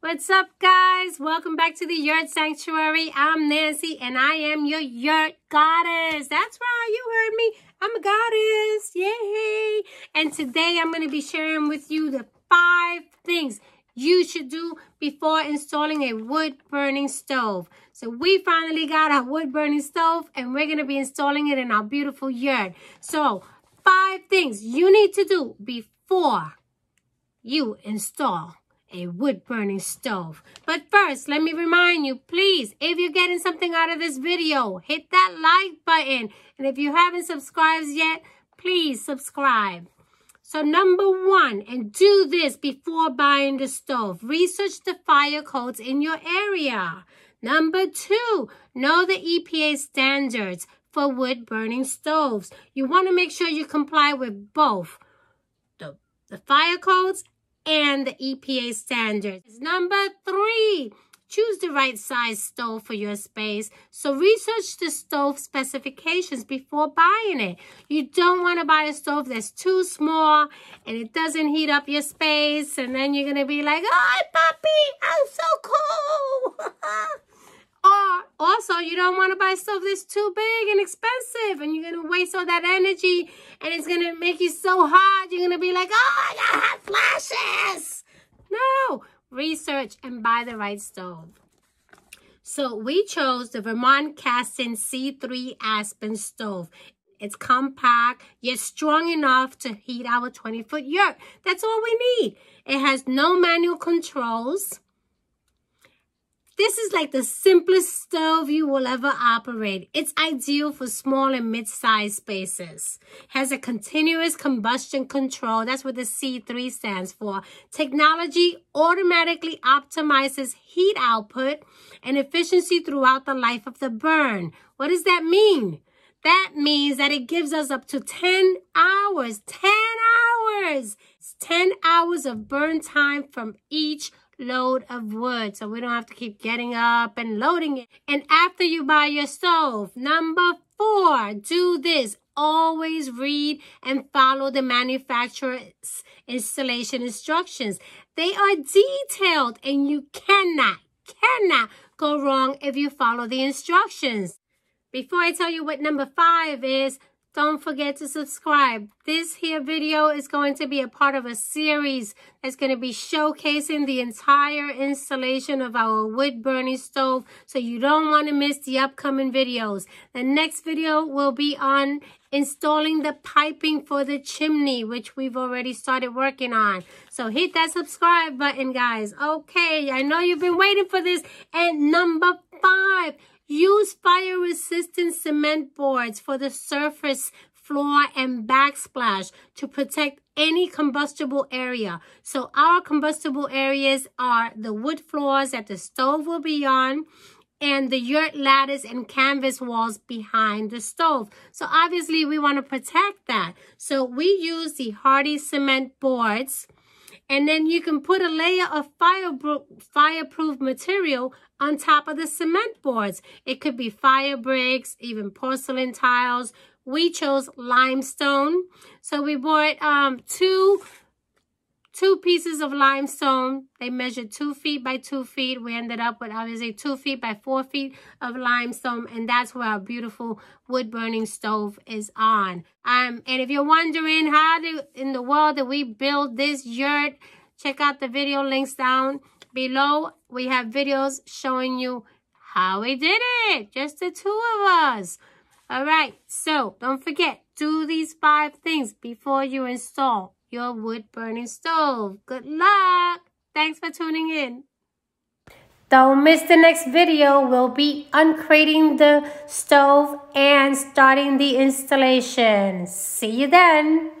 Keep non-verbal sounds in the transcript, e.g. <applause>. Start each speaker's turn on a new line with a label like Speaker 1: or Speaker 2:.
Speaker 1: What's up, guys? Welcome back to the Yurt Sanctuary. I'm Nancy, and I am your Yurt goddess. That's right, you heard me. I'm a goddess. Yay! And today I'm going to be sharing with you the five things you should do before installing a wood-burning stove. So we finally got our wood-burning stove, and we're going to be installing it in our beautiful yurt. So, five things you need to do before you install a wood-burning stove. But first, let me remind you, please, if you're getting something out of this video, hit that like button. And if you haven't subscribed yet, please subscribe. So number one, and do this before buying the stove. Research the fire codes in your area. Number two, know the EPA standards for wood burning stoves. You want to make sure you comply with both the, the fire codes and the EPA standards. Number three, choose the right size stove for your space. So research the stove specifications before buying it. You don't want to buy a stove that's too small and it doesn't heat up your space. And then you're going to be like, oh, puppy, I'm so cool. <laughs> Or also, you don't want to buy stuff that's too big and expensive and you're going to waste all that energy and it's going to make you so hot. You're going to be like, oh, I got hot flashes. No, research and buy the right stove. So we chose the Vermont Casting C3 Aspen stove. It's compact, yet strong enough to heat our 20-foot yurt. That's all we need. It has no manual controls. This is like the simplest stove you will ever operate. It's ideal for small and mid-sized spaces. Has a continuous combustion control. That's what the C3 stands for. Technology automatically optimizes heat output and efficiency throughout the life of the burn. What does that mean? That means that it gives us up to 10 hours. 10 hours! It's 10 hours of burn time from each load of wood so we don't have to keep getting up and loading it. And after you buy your stove, number four, do this. Always read and follow the manufacturer's installation instructions. They are detailed and you cannot, cannot go wrong if you follow the instructions. Before I tell you what number five is, don't forget to subscribe. This here video is going to be a part of a series that's going to be showcasing the entire installation of our wood burning stove. So you don't want to miss the upcoming videos. The next video will be on installing the piping for the chimney, which we've already started working on. So hit that subscribe button, guys. Okay, I know you've been waiting for this. And number five, Use fire-resistant cement boards for the surface, floor, and backsplash to protect any combustible area. So our combustible areas are the wood floors that the stove will be on, and the yurt lattice and canvas walls behind the stove. So obviously we want to protect that. So we use the Hardie cement boards and then you can put a layer of fireproof material on top of the cement boards. It could be fire bricks, even porcelain tiles. We chose limestone. So we bought um, two, two pieces of limestone. They measured two feet by two feet. We ended up with obviously two feet by four feet of limestone. And that's where our beautiful wood burning stove is on. Um, and if you're wondering how do, in the world did we build this yurt, check out the video links down below. We have videos showing you how we did it. Just the two of us. All right. So don't forget, do these five things before you install your wood burning stove. Good luck. Thanks for tuning in. Don't miss the next video. We'll be uncrating the stove and starting the installation. See you then.